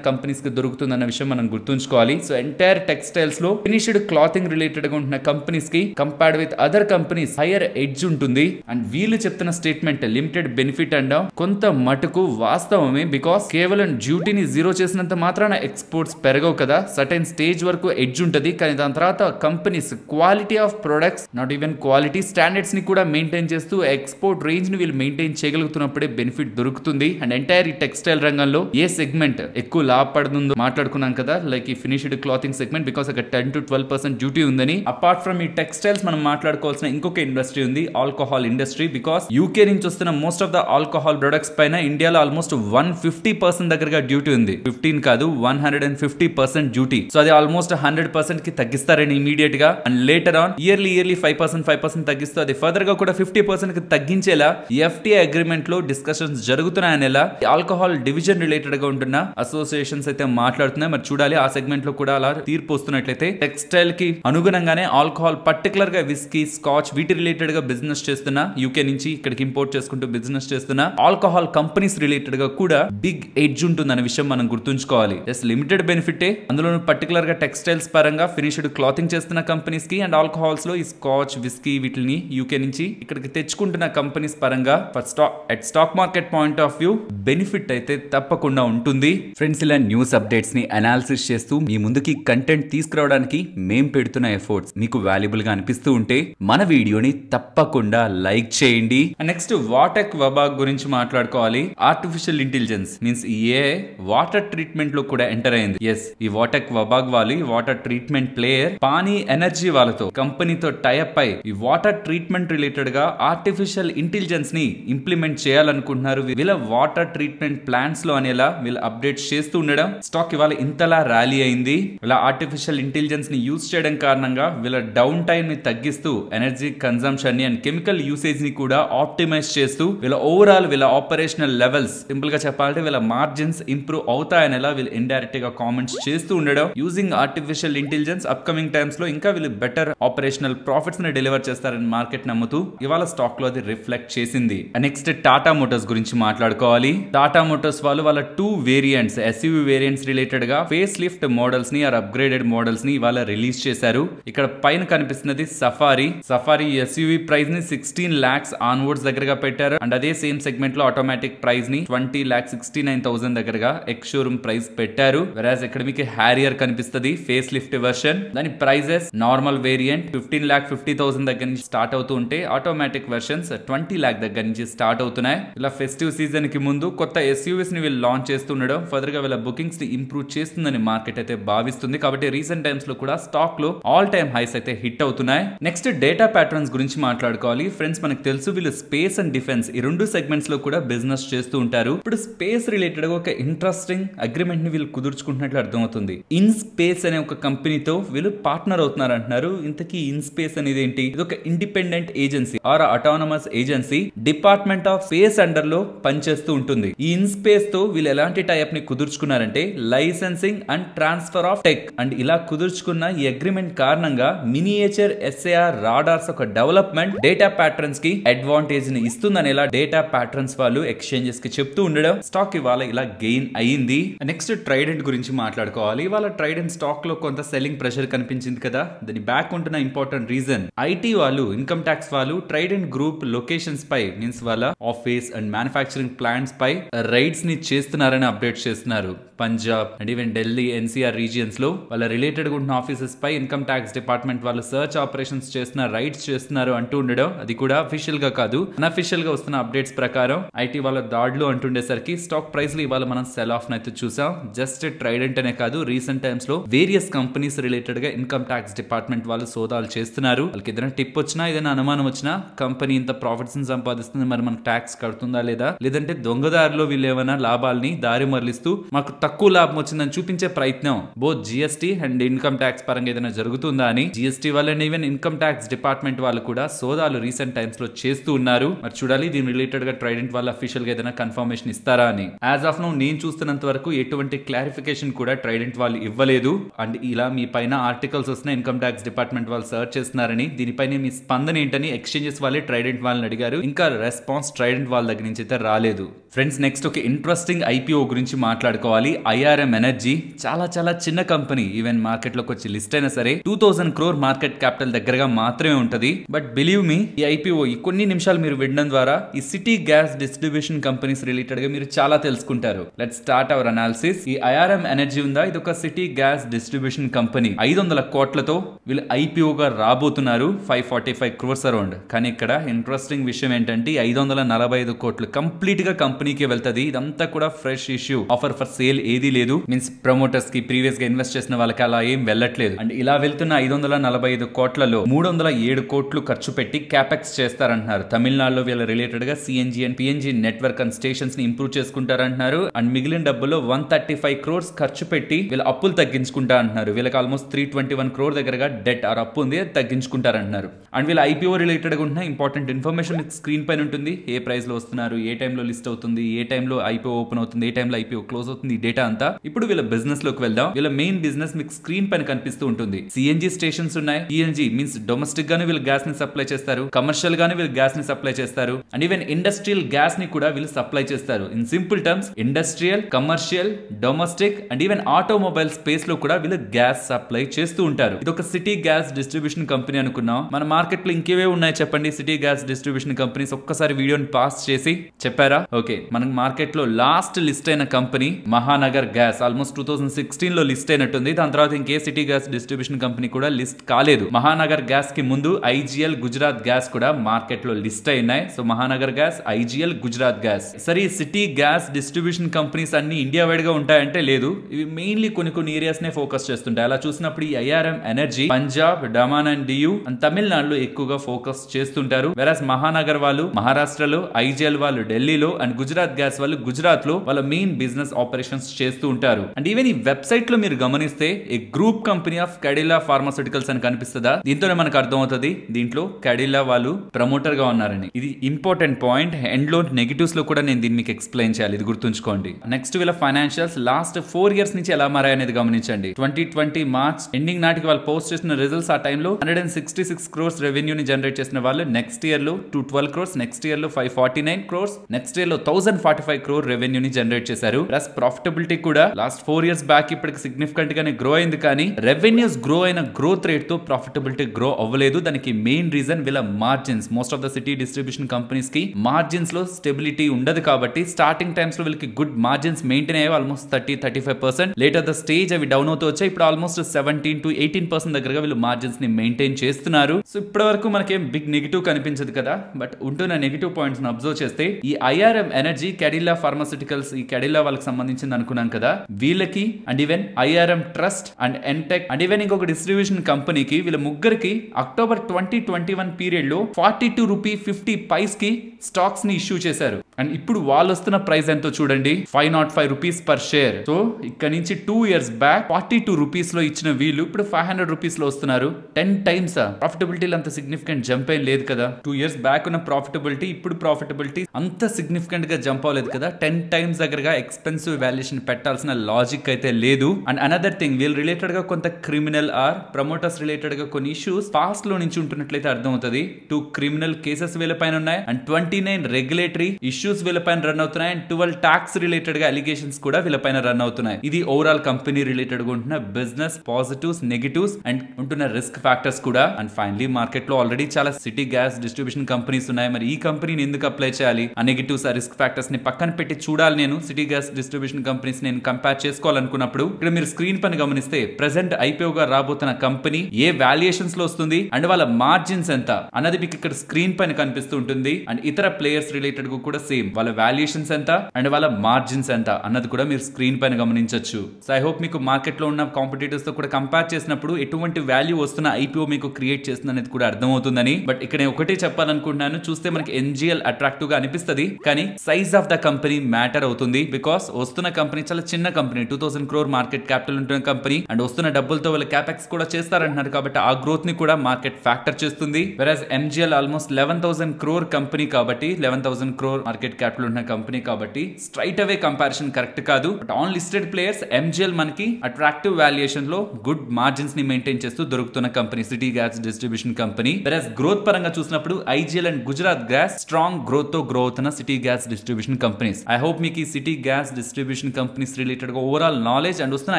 S1: కంపెనీస్కి దొరుకుతుంది అన్న విషయం మనం గుర్తుంచుకోవాలి. సో ఎంటైర్ టెక్స్టైల్స్లో ఫినిష్ ఫినిష్డ్ క్లాతింగ్ రిలేటెడ్గా ఉంటున్న కంపెనీస్కి compared with other companies higher edge ఉంటుంది. అండ్ వీళ్ళు చెప్తున్న స్టేట్మెంట్ లిమిటెడ్ బెనిఫిట్ అండ్ కొంత మటుకు వాస్తవమే బికాస్ కేవలం డ్యూటీని జీరో చేసినంత మాత్రాన ఎక్స్పోర్ట్స్ పెరగవు కదా. సర్టెన్ స్టేజ్ వరకు ఎడ్జ్ ఉంటుంది. కానీ దాని తర్వాత companies quality of products not even quality స్టాండర్డ్స్ని కూడా మెయింటైన్ చేస్తూ ఎక్స్పోర్ట్ రేంజ్ని వీళ్ళు మెయింటైన్ చేయగలుగుతున్నప్పుడే బెనిఫిట్ దొరుకుతుంది. అండ్ ఎంటైర్ ఈ టెక్స్టైల్ రంగంలో ఏ సెగ్మెంట్ ఎక్కువ లాభపడుతుందో మాట్లాడుకున్నాం కదా. లైక్ ఈ ఫినిష్డ్ క్లాతింగ్ సెగ్మెంట్ బికాస్ అక్కడ ten to twelve percent duty ఉందని. అపార్ట్ ఫ్రమ్ ఈ టెక్స్టైల్స్ మనం మాట్లాడుకోవాల్సిన ఇంకొక ఇండస్ట్రీ ఉంది ఆల్కహాల్ ఇండస్ట్రీ బికాస్ యూకే నుంచి వస్తున్న most of the alcohol products పైన ఇండియాలో ఆల్మోస్ట్ వన్ ఫిఫ్టీ పర్సెంట్ దగ్గరగా డ్యూటీ ఉంది. ఫిఫ్టీన్ కాదు one hundred and fifty percent duty so అది ఆల్మోస్ట్ హండ్రెడ్ పర్సెంట్కి తగ్గిస్తారని ఇమీడియట్గా. And later on yearly yearly five percent five percent తగ్గిస్తూ అది ఫర్దర్గా కూడా ఫిఫ్టీ పర్సెంట్కి తగ్గించేలా ఎఫ్టీఐ అగ్రిమెంట్లో డిస్కషన్స్ జరుగుతున్నాయనేలా ఆల్కహాల్ డివిజన్ రిలేటెడ్గా ఉంటున్న అసోసియేషన్స్ అయితే మాట్లాడుతున్నాయి. మరి చూడాలి ఆ సెగ్మెంట్లో కూడా అలా తీర్పు వస్తున్నట్లయితే టెక్స్టైల్కి అనుగుణంగానే ఆల్కహాల్ పర్టికులర్గా విస్కీ స్కాచ్ వీటి రిలేటెడ్గా బిజినెస్ చేస్తున్న యూకే నుంచి ఇక్కడికి ఇంపోర్ట్ చేసుకుంటూ బిజినెస్ చేస్తున్న ఆల్కహాల్ కంపెనీస్ రిలేటెడ్గా కూడా బిగ్ ఎడ్జ్ ఉంటుందనే విషయం మనం గుర్తుంచుకోవాలి. జస్ట్ లిమిటెడ్ బెనిఫిటే అందులోనూ పర్టికులర్గా టెక్స్టైల్స్ పరంగా ఫినిష్డ్ క్లాతింగ్ చేస్తున్న కంపెనీస్కి అండ్ ఆల్కహాల్స్లో ఈ స్కాచ్ విస్కీ వీటిని యూకే నుంచి ఇక్కడికి తెచ్చుకుంటున్న కంపెనీస్ పరంగా for stock at stock market point of view benefit అయితే తప్పకుండా ఉంటుంది. ఫ్రెండ్స్ ఇలా న్యూస్ అప్డేట్స్ని అనాలిసిస్ చేస్తూ మీ ముందుకి కంటెంట్ తీసుకురావడానికి మేం పెడుతున్న ఎఫర్ట్స్ మీకు వాల్యుబుల్గా అనిపిస్తూ ఉంటే మన వీడియోని తప్పకుండా లైక్ చేయండి. నెక్స్ట్ వాటెక్ వబాగ్ గురించి మాట్లాడుకోవాలి. Artificial intelligence means a water ట్రీట్మెంట్లో కూడా ఎంటర్ అయింది. ఎస్ ఈ వాటెక్ వబాగ్ వాళ్ళు ఈ water treatment player Paani Energy వాళ్ళతో కంపెనీతో టైఅప్ అయి ఈ వాటర్ ట్రీట్మెంట్ రిలేటెడ్గా ఆర్టిఫిషియల్ ఇంటెలిజెన్స్ని ఇంప్లిమెంట్ చేయాలనుకుంటున్నారు. వీళ్ళ వాటర్ ట్రీట్మెంట్ ప్లాంట్స్లో అనేలా వీళ్ళు అప్డేట్ చేస్తూ ఉండడం స్టాక్ ఇవాళ ఇంతలా ర్యాలీ అయింది. ఇలా ఆర్టిఫిషియల్ ఇంటెలిజెన్స్ని యూజ్ చేయడం కారణంగా వీళ్ళ డౌన్ టైమ్ని ని తగ్గిస్తూ ఎనర్జీ కన్సంప్షన్ని అండ్ కెమికల్ యూసేజ్ని కూడా ఆప్టిమైజ్ చేస్తూ వీళ్ళ ఓవరాల్ వీళ్ళ ఆపరేషనల్ లెవెల్స్ సింపుల్గా చెప్పాలంటే వీళ్ళ మార్జిన్స్ ఇంప్రూవ్ అవుతాయనేలా వీళ్ళు ఇండైరెక్ట్గా కామెంట్స్ చేస్తూ ఉండడం యూజింగ్ ఆర్టిఫిషియల్ ఇంటెలిజెన్స్ అప్కమింగ్ టైమ్స్లో ఇంకా వీళ్ళు బెటర్ ఆపరేషనల్ ప్రాఫిట్స్ని డెలివర్ చేస్తారని మార్కెట్ నమ్ముతూ ఇవాళ స్టాక్లో అది రిఫ్లెక్ట్ చేసింది. నెక్స్ట్ టాటా మోటార్స్ గురించి మాట్లాడుకోవాలి. టాటా మోటార్స్ వాళ్ళు వాళ్ళ టూ వేరియంట్స్ ఎస్యూవి వేరియంట్స్ రిలేటెడ్గా ఫేస్ లిఫ్ట్ మోడల్స్ని ఆర్ అప్గ్రేడెడ్ మోడల్స్ని ఇవాళ రిలీజ్ రిలీజ్ చేశారు. ఇక్కడ పైన కనిపిస్తున్నది సఫారీ సఫారీ ఎస్యూవి ప్రైస్ని సిక్స్టీన్ లాక్స్ ఆన్వర్డ్స్ దగ్గరగా పెట్టారు. అండ్ అదే సేమ్ సెగ్మెంట్లో automatic ప్రైస్ని twenty lakh sixty nine thousand దగ్గరగా ఎక్స్ షోరూమ్ ప్రైస్ పెట్టారు. వెరాజ్ ఇక్కడ మీకు హ్యారియర్ కనిపిస్తుంది ఫేస్ లిఫ్ట్ వెర్షన్ దాని prices normal variant fifteen lakh fifty thousand దగ్గర నుంచి స్టార్ట్ అవుతూ ఉంటే ఆటోమేటిక్ వెర్షన్స్ ట్వంటీ లాక్ దగ్గర నుంచి స్టార్ట్ అవుతున్నాయి. ఇలా ఫెస్టివ్ సీజన్కి ముందు కొత్త ఎస్యూవీస్ని వీళ్ళు లాంచ్ చేస్తుండడం ఫర్దర్గా వీళ్ళ బుకింగ్స్ని ఇంప్రూవ్ చేస్తుందని మార్కెట్ అయితే భావిస్తుంది. కాబట్టి రీసెంట్ టైమ్స్లో కూడా స్టాక్లో ఆల్ టైమ్ హైస్ అయితే హిట్ అవుతున్నాయి. నెక్స్ట్ డేటా ప్యాటర్న్స్ గురించి మాట్లాడుకోవాలి. ఫ్రెండ్స్ మనకు తెలుసు వీళ్ళు స్పేస్ అండ్ డిఫెన్స్ ఈ రెండు సెగ్మెంట్స్లో కూడా బిజినెస్ చేస్తూ ఉంటారు. ఇప్పుడు స్పేస్ రిలేటెడ్గా ఒక ఇంట్రెస్టింగ్ అగ్రిమెంట్ని వీళ్ళు కుదుర్చుకుంటున్నట్లు అర్థమవుతుంది. ఇన్ స్పేస్ అనే ఒక కంపెనీతో వీళ్ళు పార్ట్నర్ అవుతున్నారు అంటున్నారు. ఇంతకీ ఇన్ స్పేస్ అనేది ఏంటి? ఇది ఒక independent agency or autonomous agency department of space అండర్లో పనిచేస్తూ ఉంటుంది. ఈ ఇన్ స్పేస్తో వీళ్ళు ఎలాంటి టైప్ని కుదుర్చుకున్నారంటే licensing and transfer of tech and ఇలా కుదుర్చుకున్న ఈ అగ్రిమెంట్ కారణంగా మినియేచర్ ఎస్ఏఆర్ రాడార్స్ ఒక డెవలప్మెంట్ డేటా ప్యాటర్న్స్కి అడ్వాంటేజ్ని ఇస్తుందని ఇలా డేటా ప్యాటర్న్స్ వాళ్ళు ఎక్స్చేంజెస్కి చెప్తూ ఉండడం స్టాక్ ఇవాళ ఇలా గెయిన్ అయ్యింది. నెక్స్ట్ ట్రైడెంట్ గురించి మాట్లాడుకోవాలి. ఇవాళ ట్రైడెంట్ స్టాక్లో కొంత సెల్లింగ్ ప్రెషర్ కనిపించింది కదా. దాని బ్యాక్ ఉంటున్న ఇంపార్టెంట్ రీజన్ ఐటీ వాళ్ళు ఇన్కమ్ ట్యాక్స్ వాళ్ళు ట్రైడెంట్ గ్రూప్ లొకేషన్స్ పై మీన్స్ వాళ్ళ ఆఫీస్ అండ్ మ్యానుఫాక్చరింగ్ ప్లాంట్స్ పై రైడ్స్ని చేస్తున్నారని అప్డేట్ చేస్తున్నారు. Punjab and even Delhi NCR రీజియన్స్లో వాళ్ళ రిలేటెడ్ ఉన్న ఆఫీస్ ఆఫీసెస్పై ఇన్కమ్ ట్యాక్స్ డిపార్ట్మెంట్ వాళ్ళు సర్చ్ ఆపరేషన్స్ చేస్తున్న రైడ్స్ చేస్తున్నారు అంటూ ఉండడం అది కూడా అఫీషియల్గా కాదు. అన్అఫీషియల్గా వస్తున్న అప్డేట్స్ ప్రకారం ఐటీ వాళ్ళ దాడులు అంటుండేసరికి స్టాక్ ప్రైస్లు ఇవాళ మనం సెల్ ఆఫ్ అయితే చూసాం. జస్ట్ ట్రైడెంట్ అనే కాదు రీసెంట్ టైమ్స్లో వేరియస్ కంపెనీస్ రిలేటెడ్గా ఇన్కమ్ ట్యాక్స్ డిపార్ట్మెంట్ వాళ్ళు సోదాలు చేస్తున్నారు. వాళ్ళకి ఏదైనా టిప్ వచ్చినా ఏదైనా అనుమానం వచ్చినా కంపెనీ ఇంత ప్రాఫిట్స్ సంపాదిస్తుంది మరి మనకు ట్యాక్స్ కడుతుందా లేదా? లేదంటే దొంగదారిలో వీళ్ళు ఏమైనా లాభాలని దారి మరలిస్తూ మాకు తక్కువ లాభం వచ్చిందని చూపించే ప్రయత్నం. Both GST and income tax పరంగా ఏదైనా జరుగుతుందా అని? జిఎస్టీ వల్ల ఈవెన్ ఇన్కమ్ ట్యాక్స్ డిపార్ట్మెంట్ వాళ్ళు కూడా సోదాలు రీసెంట్ టైమ్స్లో చేస్తూ ఉన్నారు. మరి చూడాలి దీని రిలేటెడ్గా ట్రైడెంట్ వాళ్ళ అఫీషియల్గా ఏదైనా కన్ఫర్మేషన్ ఇస్తారా అని. యాజ్ ఆఫ్ నో నేను చూస్తున్నంత వరకు ఎటువంటి క్లారిఫికేషన్ కూడా ట్రైడెంట్ వాళ్ళు ఇవ్వలేదు. అండ్ ఇలా మీ పైన ఆర్టికల్స్ వస్తున్న ఇన్కమ్ ట్యాక్స్ డిపార్ట్మెంట్ వాళ్ళు సర్చ్ చేస్తున్నారని. దీనిపైన మీ స్పందన ఏంటని ఎక్స్చేంజెస్ వాళ్ళే ట్రైడెంట్ వాళ్ళని అడిగారు. ఇంకా రెస్పాన్స్ ట్రైడెంట్ వాళ్ళ దగ్గర నుంచి అయితే రాలేదు. ఫ్రెండ్స్ నెక్స్ట్ ఒక ఇంట్రెస్టింగ్ ఐపీఓ గురించి మాట్లాడుకోవాలి. ఐఆర్ఎం ఎనర్జీ చాలా చాలా చిన్న కంపెనీ ఈవెన్ మార్కెట్లోకి వచ్చి లిస్ట్ అయినా సరే two thousand crore market capital దగ్గరగా మాత్రమే ఉంటుంది. బట్ బిలీవ్ మీ ఈ ఐపీఓ ఈ కొన్ని నిమిషాలు మీరు వినడం ద్వారా ఈ సిటీ గ్యాస్ డిస్ట్రిబ్యూషన్ కంపెనీస్ రిలేటెడ్గా మీరు చాలా తెలుసుకుంటారు. లెట్ స్టార్ట్ అవర్ అనాలిసిస్ ఈ ఐఆర్ఎం ఎనర్జీ ఉందా? ఇది ఒక సిటీ గ్యాస్ డిస్ట్రిబ్యూషన్ కంపెనీ ఐదు వందల కోట్లతో వీళ్ళు ఐపీఓగా రాబోతున్నారు. Five forty five crores around కానీ ఇక్కడ ఇంట్రెస్టింగ్ విషయం ఏంటంటే ఐదు వందల నలభై ఐదు కోట్లు కంప్లీట్గా కంపెనీకి వెళ్తది. ఇదంతా కూడా fresh issue. Offer for sale ఏది లేదు. మీన్స్ ప్రమోటర్స్కి ప్రీవియస్గా ఇన్వెస్ట్ చేసిన వాళ్ళకి అలా ఏం వెళ్ళట్లేదు. అండ్ ఇలా వెళ్తున్న ఐదు వందల నలభై ఐదు కోట్లలో మూడు వందల ఏడు కోట్లు ఖర్చు పెట్టి క్యాపెక్స్ చేస్తారంటున్నారు. తమిళనాడులో వీళ్ళ రిలేటెడ్గా CNG and PNG network and స్టేషన్స్ని improve చేసుకుంటారంటున్నారు. అండ్ మిగిలిన డబ్బులో వన్ థర్టీ ఫైవ్ క్రోర్స్ ఖర్చు పెట్టి వీళ్ళ అప్పులు తగ్గించుకుంటా అంటున్నారు వీళ్ళకి almost three twenty one crore దగ్గరగా డెట్ ఆర్ అప్పు ఉంది. తగ్గించుకుంటారంటున్నారు. అండ్ వీళ్ళ ఐపీఓ రిలేటెడ్గా ఉన్న ఇంపార్టెంట్ ఇన్ఫర్మేషన్ స్క్రీన్ పైన ఉంటుంది. ఏ ప్రైస్లో వస్తున్నారు? ఏ టైంలో లిస్ట్ అవుతుంది? ఏ టైంలో ఐపీఓ ఓపెన్ అవుతుంది ఏ టైంలో ఐపీఓ క్లోజ్ అవుతుంది ఈ డేటా అంతా ఇప్పుడు వీళ్ళ బిజినెస్లోకి వెళ్దాం. వీళ్ళ మెయిన్ బిజినెస్ మీకు స్క్రీన్ పైన కనిపిస్తూ ఉంటుంది. సిఎన్జి స్టేషన్స్ ఉన్నాయి. పిఎన్జి మీన్స్ డొమెస్టిక్ గానే వీళ్ళు గ్యాస్ని సప్లై చేస్తారు. కమర్షియల్ గానే వీళ్ళు గ్యాస్ని సప్లై చేస్తారు. అండ్ ఈవెన్ ఇండస్ట్రియల్ గ్యాస్ని కూడా వీళ్ళు సప్లై చేస్తారు. In simple terms industrial commercial domestic and even automobile స్పేస్లో కూడా వీళ్ళు గ్యాస్ సప్లై చేస్తూ ఉంటారు. ఇది ఒక సిటీ గ్యాస్ డిస్ట్రిబ్యూషన్ కంపెనీ అనుకున్నాం. మన మార్కెట్లో ఇంకేవే ఉన్నాయి చెప్పండి? సిటీ గ్యాస్ డిస్ట్రిబ్యూషన్ కంపెనీస్ ఒక్కసారి వీడియోని పాస్ చేసి చెప్పారా? ఓకే. మనం మార్కెట్లో లాస్ట్ లిస్ట్ అయిన company Mahanagar gas. Almost two thousand సిక్స్టీన్లో లిస్ట్ అయినట్టుంది. దాని తర్వాత ఇంకే సిటీ గ్యాస్ డిస్ట్రిబ్యూషన్ కంపెనీ కూడా లిస్ట్ కాలేదు. మహానగర్ గ్యాస్కి ముందు ఐజీఎల్ గుజరాత్ గ్యాస్ కూడా మార్కెట్లో లిస్ట్ అయినాయి so Mahanagar gas IGL Gujarat gas. సరే సిటీ గ్యాస్ డిస్ట్రిబ్యూషన్ కంపెనీస్ అన్ని ఇండియా వైడ్గా ఉంటాయంటే లేదు. ఇవి మెయిన్లీ కొన్ని కొన్ని ఏరియాస్ నే ఫోకస్ చేస్తుంటాయి. అలా చూసినప్పుడు ఈ IRM energy Punjab Daman and Diu and తమిళనాడులో ఎక్కువగా ఫోకస్ చేస్తుంటారు. వెరాస్ మహానగర్ వాళ్ళు మహారాష్ట్రలో ఐజీఎల్ వాళ్ళు ఢిల్లీలో అండ్ గుజరాత్ గ్యాస్ వాళ్ళు గుజరాత్లో వాళ్ళ మెయిన్ బిజినెస్ ఆపరేషన్స్ చేస్తూ ఉంటారు. అండ్ ఈవెన్ ఈ వెబ్సైట్లో మీరు గమనిస్తే a group company of Cadila pharmaceuticals అని కనిపిస్తుందా? దీంతోనే మనకు అర్థమవుతుంది దీంట్లో కెడిలా వాళ్ళు ప్రమోటర్గా ఉన్నారని. ఇది ఇంపార్టెంట్ పాయింట్ ఎండ్లో నెగిటివ్స్లో కూడా నేను దీన్ని మీకు ఎక్స్ప్లెయిన్ చేయాలి ఇది గుర్తుంచుకోండి. నెక్స్ట్ వీళ్ళ ఫైనాన్షియల్స్ లాస్ట్ ఫోర్ ఇయర్స్ నుంచి ఎలా మారాయనేది గమనించండి. ట్వంటీ ట్వంటీ మార్చ్ ఎండింగ్ నాటికి వాళ్ళు పోస్ట్ చేసిన రిజల్ట్స్ ఆ టైంలో hundred and sixty six crores రెవెన్యూని generate చేసిన వాళ్ళు నెక్స్ట్ ఇయర్లో టూ ట్వెల్వ్ క్రోర్స్ నెక్స్ట్ ఇయర్లో five forty nine crores next ఇయర్లో థౌసండ్ ఫార్టీ ఫైవ్ క్రోర్ రెవెన్యూని జనరేట్ చేశారు. ప్లస్ ప్రాఫిటబిలిటీ కూడా లాస్ట్ ఫోర్ ఇయర్స్ బ్యాక్ ఇప్పటికి సిగ్నిఫికెంట్ గానే గ్రో అయింది కానీ రెవెన్యూస్ గ్రో అయిన గ్రోత్ రేట్తో ప్రాఫిటబిలిటీ గ్రో అవ్వలేదు. దానికి మెయిన్ రీజన్ వీళ్ళ margins most of the city distribution కంపెనీస్కి మార్జిన్స్లో స్టెబిలిటీ ఉండదు కాబట్టి స్టార్టింగ్ టైమ్స్లో వీళ్ళకి గుడ్ మార్జిన్స్ మెయింటైన్ అయ్యే almost thirty thirty five percent later the stage అవి డౌన్ అవుతూ వచ్చాయి. ఇప్పుడు almost seventeen to eighteen percent దగ్గరగా వీళ్ళు మార్జిన్స్ని మెయింటైన్ చేస్తున్నారు. సో ఇప్పటి వరకు మనకేం బిగ్ నెగిటివ్ కనిపించదు కదా. బట్ ఉంటున్న నెగిటివ్ పాయింట్స్ అబ్జర్వ్ చేస్తే ఈ ఐఆర్ఎం ఎనర్జీ కెడిలా ఫార్మాసిటికల్స్ ఈ కెడిలా వాళ్ళకి సంబంధించింది అనుకున్నాం కదా. వీళ్ళకి and even IRM trust and NTech and even ఇంకొక డిస్ట్రిబ్యూషన్ కంపెనీకి వీళ్ళ ముగ్గురికి అక్టోబర్ ట్వంటీ ట్వంటీ వన్ పీరియడ్లో ఫార్టీ టూ రూపీ ఫిఫ్టీ పైస్కి స్టాక్స్ని ఇష్యూ చేశారు. అండ్ ఇప్పుడు వాళ్ళు వస్తున్న ప్రైస్ ఎంతో చూడండి. Five nought five rupees per share so ఇక్కడ నుంచి two years back forty two రూపీస్లో ఇచ్చిన వీళ్ళు ఇప్పుడు ఫైవ్ హండ్రెడ్ రూపీస్లో వస్తున్నారు. టెన్ టైమ్స్ ప్రాఫిటబిలిటీ అంత సిగ్నిఫికెంట్ జంప్ ఏం లేదు కదా. టూ ఇయర్స్ బ్యాక్ ఉన్న ప్రాఫిటబిలిటీ ఇప్పుడు ప్రాఫిటబిలిటీ అంత సిగ్నిఫికెంట్గా జంప్ అవ్వలేదు కదా. టెన్ టైమ్స్ దగ్గరగా ఎక్స్పెన్సివ్ వాల్యుయేషన్ పెట్టాల్సిన లాజిక్ అయితే లేదు. అండ్ అనదర్ థింగ్ వీళ్ళు రిలేటెడ్గా కొంత క్రిమినల్ ఆర్ ప్రమోటర్స్ రిలేటెడ్గా కొన్ని ఇష్యూస్ పాస్ట్లో నుంచి ఉంటున్నట్లయితే అర్థమవుతుంది. టూ క్రిమినల్ కేసెస్ వీళ్ళపైన ఉన్నాయి. And twenty nine regulatory issues వీళ్ళపైన run అవుతున్నాయి. అండ్ ట్వెల్వ్ టాక్స్ రిలేటెడ్గా అలిగేషన్స్ కూడా వీళ్ళపైన రన్ అవుతున్నాయి. ఇది ఓవరాల్ కంపెనీ రిలేటెడ్గా ఉంటున్న బిజినెస్ పాజిటివ్స్ నెగిటివ్స్ అండ్ ఉంటున్న రిస్క్ ఫ్యాక్టర్స్ కూడా. అండ్ ఫైనలీ మార్కెట్లో ఆల్రెడీ చాలా సిటీ గ్యాస్ డిస్ట్రిబ్యూషన్ కంపెనీస్ ఉన్నాయి. మరి ఈ కంపెనీని ఎందుకు అప్లై చేయాలి? ఆ నెగిటివ్స్ ఆ రిస్క్ ఫ్యాక్టర్స్ని పక్కన పెట్టి చూడాలి నేను. సిటీ గ్యాస్ డిస్ట్రిబ్యూషన్ కంపెనీస్ నేను కంపేర్ చేసుకోవాలనుకున్నప్పుడు ఇక్కడ మీరు స్క్రీన్ పని గమనిస్తే ప్రెసెంట్ ఐపీఓ గా రాబోతున్న కంపెనీ ఏ వాల్యుయేషన్స్లో వస్తుంది? అండ్ వాళ్ళ మార్జిన్స్ ఎంత? అన్నది మీకు ఇక్కడ స్క్రీన్ పైన కనిపిస్తూ ఉంటుంది. అండ్ ఇతర ప్లేయర్స్ రిలేటెడ్ కూడా సేమ్ వాళ్ళ వాల్యుయేషన్స్ ఎంత అండ్ వాళ్ళ మార్జిన్స్ ఎంత అన్నది కూడా మీరు స్క్రీన్ పైన గమనించవచ్చు సో ఐ హోప్ మీకు మార్కెట్లో ఉన్న కాంపిటేటర్స్తో కూడా కంపేర్ చేసినప్పుడు ఎటువంటి వాల్యూ వస్తున్న ఐపీఓ మీకు క్రియేట్ చేస్తుంది అనేది కూడా అర్థమవుతుందని. బట్ ఇక్కడ నేను ఒకటే చెప్పాలనుకుంటున్నాను. చూస్తే మనకి ఎన్జిఎల్ అట్రాక్టివ్గా అనిపిస్తుంది. కానీ size of the company matter అవుతుంది. బికాస్ వస్తున్న కంపెనీ చాలా చిన్న company two thousand crore market capital ఉంటున్న కంపెనీ అండ్ వస్తున్న డబ్బులతో వాళ్ళు క్యాపెక్స్ కూడా చేస్తారంటున్నారు కాబట్టి ఆ గ్రోత్ని కూడా మార్కెట్ ఫ్యాక్టర్ చేస్తుంది. Whereas MGL almost eleven thousand crore company కాబట్టి eleven thousand crore market capital ఉన్న కంపెనీ కాబట్టి స్ట్రైట్ అవే కంపారిజన్ కరెక్ట్ కాదు. But on listed players MGL మనకి అట్రాక్టివ్ వాల్యుయేషన్లో గుడ్ మార్జిన్స్ని మెయింటైన్ చేస్తూ దొరుకుతున్న company city gas distribution company whereas growth పరంగా చూసినప్పుడు IGL and Gujarat gas strong గ్రోత్తో grow అవుతున్న city gas distribution companies I hope మీకు ఈ సిటీ గ్యాస్ డిస్ట్రిబ్యూషన్ కంపెనీస్ రిలేటెడ్గా ఓవరాల్ నాలెడ్జ్ అండ్ వస్తున్న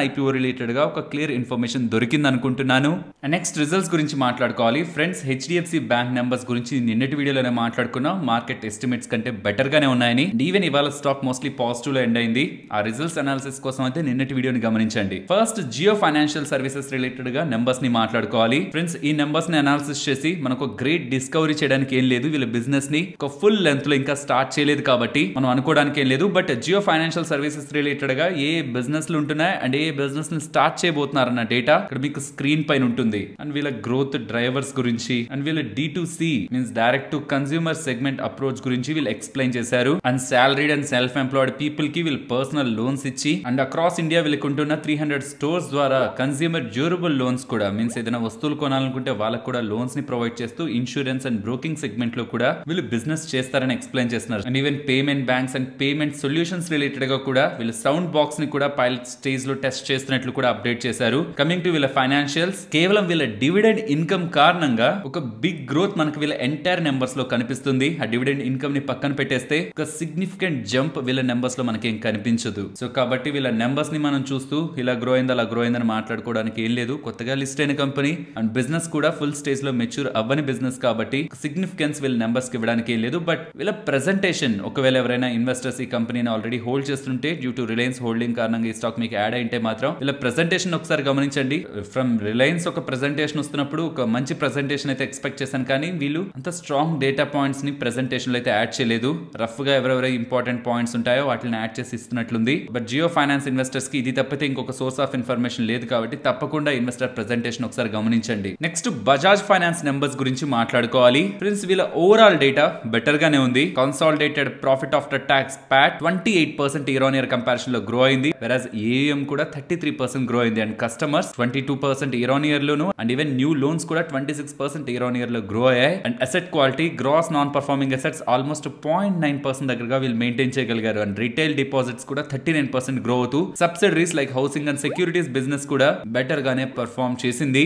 S1: ఐపీఓ రిలేటెడ్గా ఒక క్లియర్ ఇన్ఫర్మేషన్ దొరికింది అనుకుంటున్నాను. నెక్స్ట్ రిజల్ట్స్ గురించి మాట్లాడుకోవాలి. ఫ్రెండ్స్ హెచ్డిఎఫ్సి బ్యాంక్ నెంబర్స్ గురించి నిన్నటి వీడియోలోనే మాట్లాడుకున్నాం. మార్కెట్ ఎస్టిమేట్స్ కంటే బెటర్గా గానే ఉన్నాయని. ఈవెన్ ఇవాళ స్టాక్ మోస్ట్లీ పాజిటివ్లో ఎండ్ అయింది. ఆ రిజల్ట్స్ అనాలిసిస్ కోసం అయితే నిన్నటి వీడియోని గమనించండి. ఫస్ట్ జియో ఫైనాన్షియల్ సర్వీసెస్ రిలేటెడ్గా నెంబర్స్ని మాట్లాడుకోవాలి. ఫ్రెండ్స్ ఈ నెంబర్స్ని అనాలిసిస్ చేసి మనకు గ్రేట్ డిస్కవరీ చేయడానికి ఏం లేదు. వీళ్ళ బిజినెస్ని ఒక ఫుల్ లెంత్లో ఇంకా స్టార్ట్ చేయలేదు కాబట్టి మనం అనుకోవడానికి ఏం లేదు. బట్ జియో ఫైనాన్షియల్ సర్వీసెస్ రిలేటెడ్గా ఏ బిజినెస్లు ఉంటున్నాయి అండ్ ఏ బిజినెస్ని స్టార్ట్ చేయబోతున్నారు అన్న డేటా ఇక్కడ మీకు స్క్రీన్ పైన ఉంటుంది. అండ్ వీళ్ళ గ్రోత్ డ్రైవర్స్ గురించి అండ్ వీళ్ళ D to C means direct to consumer segment approach గురించి వీళ్ళు ఎక్స్ప్లెయిన్ చేశారు. And salaried and self employed పీపుల్కి వీళ్ళు పర్సనల్ లోన్స్ ఇచ్చి అండ్ అక్రాస్ ఇండియా వీళ్ళకి త్రీ హండ్రెడ్ స్టోర్స్ ద్వారా కన్స్యూమర్ డ్యూరబుల్ లోన్స్ కూడా మీన్స్ ఏదైనా వస్తువులు కొనాలనుకుంటే వాళ్ళకు కూడా లోన్స్ని ప్రొవైడ్ చేస్తూ ఇన్సూరెన్స్ అండ్ బ్రోకింగ్ సెగ్మెంట్లో కూడా వీళ్ళు బిజినెస్ చేస్తారని ఎక్స్ప్లెయిన్ చేస్తున్నారు. And even payment banks and payment solutions రిలేటెడ్గా కూడా వీళ్ళు సౌండ్ బాక్స్ని కూడా పైలట్ స్టేజ్లో టెస్ట్ చేస్తున్నట్లు కూడా అప్డేట్ చేశారు. కమింగ్ టు వీళ్ళ ఫైనాన్షియల్స్ కేవలం వీళ్ళ డివిడెండ్ ఇన్కమ్ కారణంగా ఒక బిగ్ గ్రోత్ మనకు వీళ్ళ ఎంటైర్ నెంబర్స్లో కనిపిస్తుంది. ఆ డివిడెండ్ ఇన్కమ్ని పక్కన పెట్టేస్తే ఒక సిగ్నిఫికెంట్ జంప్ వీళ్ళ నెంబర్స్లో మనకి కనిపించదు. సో కాబట్టి వీళ్ళ నెంబర్స్ని మనం చూస్తూ ఇలా గ్రో అయింది అలా గ్రో అయిందని మాట్లాడుకోవడానికి ఏం లేదు. కొత్తగా లిస్ట్ అయిన కంపెనీ అండ్ బిజినెస్ కూడా ఫుల్ స్టేజ్లో మెచ్యూర్ అవ్వని బిజినెస్ కాబట్టి సిగ్నిఫికెన్స్ వీళ్ళ నెంబర్స్కి ఇవ్వడానికి ఏం లేదు. బట్ వీళ్ళ ప్రెజెంటేషన్ ఒకవేళ ఎవరైనా ఇన్వెస్టర్స్ ఈ కంపెనీని ఆల్రెడీ హోల్డ్ చేస్తుంటే డ్యూ టు రిలయన్స్ హోల్డింగ్ కారణంగా ఈ స్టాక్ మీకు యాడ్ అయింటే మాత్రం వీళ్ళ ప్రెజెంటేషన్ ఒకసారి గమనించండి. ఫ్రమ్ రిలయన్స్ ఒక ప్రెజెంటేషన్ వస్తున్నప్పుడు ఒక మంచి ప్రెజెంటేషన్ అయితే ఎక్స్పెక్ట్ చేశాను. కానీ వీళ్ళు అంత స్ట్రాంగ్ డేటా పాయింట్స్ని ప్రెజెంటేషన్లో అయితే యాడ్ చేయలేదు. రఫ్గా ఎవరెవరే ఇంపార్టెంట్ పాయింట్స్ ఉంటాయో వాటిని యాడ్ చేసి ఇస్తున్నట్లుంది. బట్ జియో ఫైనాన్స్ ఇన్వెస్టర్స్కి ఇది తప్పితే ఇంకొక సోర్స్ ఆఫ్ ఇన్ఫర్మేషన్ లేదు కాబట్టి తప్పకుండా ఇన్వెస్టర్ ప్రెజెంటేషన్ ఒకసారి గమనించండి. నెక్స్ట్ బజాజ్ ఫైనాన్స్ నెంబర్స్ గురించి మాట్లాడుకోవాలి. ఫ్రెండ్స్ వీళ్ళ ఓవరాల్ డేటా బెటర్ గానే ఉంది. Consolidated profit after tax PAT twenty eight percent year on year కంపారిజన్లో grow అయింది. వెరాజ్ ఏఎం కూడా థర్టీ త్రీ పర్సెంట్ గ్రో అయింది. And customers twenty two percent year on year loan and even new loans కూడా twenty six percent year on ఇయర్లో grow అయ్యాయి. And asset quality gross non performing assets almost point nine percent దగ్గరగా వీళ్ళు maintain చేయగలిగారు. And retail deposits కూడా thirty nine percent grow అవుతూ subsidiaries like housing and securities business కూడా better గానే perform చేసింది.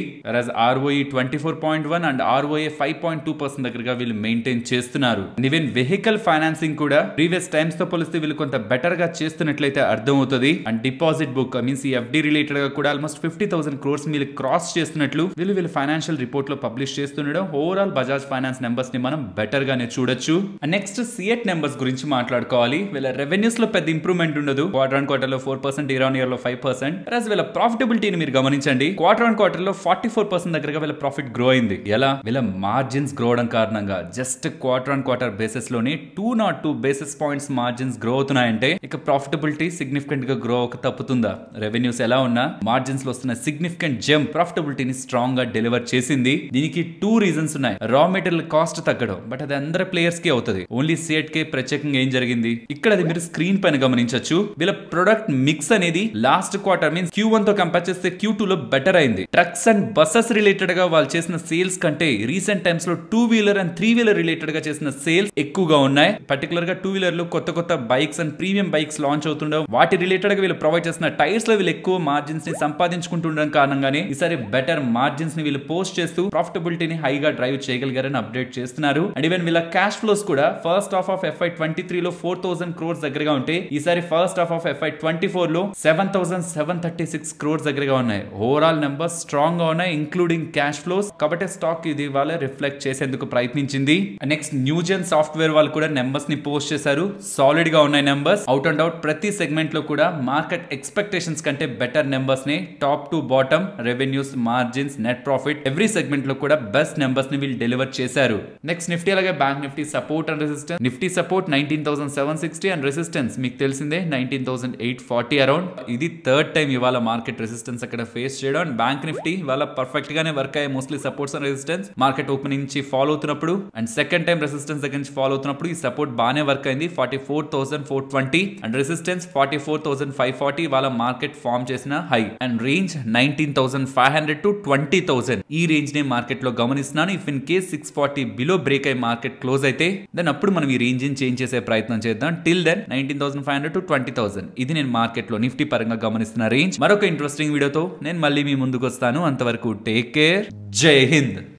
S1: ROE twenty four point one and ROA five point two percent దగ్గరగా వీళ్ళు మెయింటైన్ చేస్తున్నారు. ఈవెన్ వెహికల్ ఫైనాన్సింగ్ కూడా ప్రీవియస్ టైమ్స్తో పోలిస్తే వీళ్ళు కొంత బెటర్గా చేస్తున్నట్లయితే అర్థం అవుతుంది అండ్ డిపాజిట్ బుక్ మీన్స్ ఈ ఎఫ్డి రిలేటెడ్గా కూడా ఆల్మోస్ట్ ఫిఫ్టీ థౌసండ్ క్రోర్స్ వీళ్ళు క్రాస్ చేస్తున్నట్లు వీళ్ళు వీళ్ళు ఫైనాన్షియల్ రిపోర్ట్లో పబ్లిష్ చేస్తుండడం. ఓవరాల్ బజాజ్ ఫైనాన్స్ నెంబర్స్ని మనం బెటర్ గానే చూడొచ్చు. నెక్స్ట్ సిఎట్ నెంబర్స్ గురించి మాట్లాడుకోవాలి. వీళ్ళ రెవెన్యూస్లో పెద్ద ఇంప్రూవ్మెంట్ ఉండదు. క్వార్టర్ ఆన్ క్వార్టర్లో ఫోర్ పర్సెంట్ ఇయర్ ఆన్ ఇయర్లో ఫైవ్ పర్సెంట్ ప్లస్ వీళ్ళ ప్రాఫిటబిలిటీని మీరు గమనించండి. క్వార్టర్ ఆన్ క్వార్టర్లో ఫార్టీ ఫోర్ పర్సెంట్ దగ్గరగా వీళ్ళ ప్రాఫిట్ గ్రో అయింది. ఎలా? వీళ్ళ మార్జిన్స్ గ్రో అవడం కారణంగా just quarter on quarter బేసిస్లోని two nought two basis points margins grow అవుతున్నాయంటే ఇక ప్రాఫిటబిలిటీ సిగ్నిఫికెంట్గా గ్రో ఒక తప్పుతుందా? రెవెన్యూస్ ఎలా ఉన్నా మార్జిన్స్లో వస్తున్న సిగ్నిఫికెంట్ జంప్ ప్రాఫిటబిలిటీని స్ట్రాంగ్గా డెలివర్ చేసింది. దీనికి టూ రీజన్స్ ఉన్నాయి. రా మెటీరియల్ కాస్ట్ తగ్గడం బట్ అది అందరి ప్లేయర్స్కి అవుతుంది. ఓన్లీ సిఎట్ కే ప్రత్యేకంగా ఏం జరిగింది? ఇక్కడ అది మీరు స్క్రీన్ పైన గమనించవచ్చు వీళ్ళ ప్రొడక్ట్ మిక్స్ అనేది లాస్ట్ క్వార్టర్ మీన్స్ క్యూ వన్తో కంపేర్ చేస్తే క్యూ టూ లో బెటర్ అయింది. ట్రక్స్ అండ్ బస్సెస్ రిలేటెడ్గా వాళ్ళు చేసిన సేల్స్ కంటే రీసెంట్ టైమ్స్లో two wheeler and three wheeler రిలేటెడ్గా చేసిన సేల్స్ ఎక్కువగా ఉన్నాయి. పర్టికులర్గా టూ వీలర్లో కొత్త కొత్త bikes and premium bikes launch అవుతుండవు వాటి రిలేటెడ్గా వీళ్ళు ప్రొవైడ్ చేసిన టైర్స్లో వీళ్ళు ఎక్కువ మార్జిన్స్ని సంపాదించుకుంటుండడం కారణంగానే ఈసారి బెటర్ మార్జిన్స్ని వీళ్ళు పోస్ట్ చేస్తూ ప్రాఫిటబిలిటీని హైగా డ్రైవ్ చేయగలిగారని అప్డేట్ చేస్తున్నారు. అండ్ ఈవెన్ వీళ్ళ క్యాష్ ఫ్లోస్ కూడా first half of FY twenty three లో ఫోర్ థౌసండ్ క్రోర్స్ దగ్గరగా ఉంటే ఈసారి first half of FY twenty ఫోర్లో seven thousand seven thirty six crores దగ్గరగా ఉన్నాయి. ఓవరాల్ నెంబర్ స్ట్రాంగ్గా ఉన్నాయి ఇంక్లూడింగ్ క్యాష్ ఫ్లోస్ కాబట్టి స్టాక్ ఇది వాళ్ళ రిఫ్లెక్ట్ చేసేందుకు ప్రయత్నించింది. నెక్స్ట్ న్యూజెన్ సాఫ్ట్వేర్ వాళ్ళు కూడా నెంబర్స్ని పోస్ట్ చేశారు. సాలిడ్గా ఉన్నాయి నెంబర్స్ అవుట్ అండ్ అవుట్ ప్రతి సెగ్మెంట్లో కూడా మార్కెట్ ఎక్స్పెక్టేషన్స్ కంటే better నెంబర్స్ని. Top to bottom revenues margins net profit every సెగ్మెంట్లో కూడా బెస్ట్ నెంబర్స్ని వీళ్ళు డెలివర్ చేశారు. నెక్స్ట్ నిఫ్టీ అలాగే bank Nifty support and resistance Nifty support nineteen thousand seven sixty and resistance మీకు తెలిసిందే nineteen thousand eight forty around ఇది third time ఇవాళ మార్కెట్ రెసిస్టెన్స్ అక్కడ ఫేస్ చేయడం. అండ్ బ్యాంక్ నిఫ్టీ ఇవాళ పర్ఫెక్ట్ గానే వర్క్ అయ్యే mostly supports and resistance market opening నుంచి ఫాలో అవుతున్నప్పుడు అండ్ సెకండ్ టైం రెసిస్టెన్స్ దగ్గర నుంచి ఫాలో అవుతున్నప్పుడు ఈ సపోర్ట్ బాగానే వర్క్ అయింది. Forty four thousand four twenty and resistance forty four thousand five forty ఇవాళ మార్కెట్ ఫామ్ చేసిన high and range nineteen thousand five hundred to twenty thousand ఈ range నే మార్కెట్లో గమనిస్తున్నాను. If in case six forty below break అయ్యి market close అయితే then అప్పుడు మనం ఈ రేంజ్ చేంజ్ చేసే ప్రయత్నం చేద్దాం. Till then nineteen thousand five hundred to twenty thousand ఇది నేను మార్కెట్లో నిఫ్టీ పరంగా గమనిస్తున్న రేంజ్ మరొక ఇంట్రెస్టింగ్ వీడియోతో నేను మళ్ళీ మీ ముందుకు వస్తాను అంతవరకు టేక్ కేర్ జై హింద్.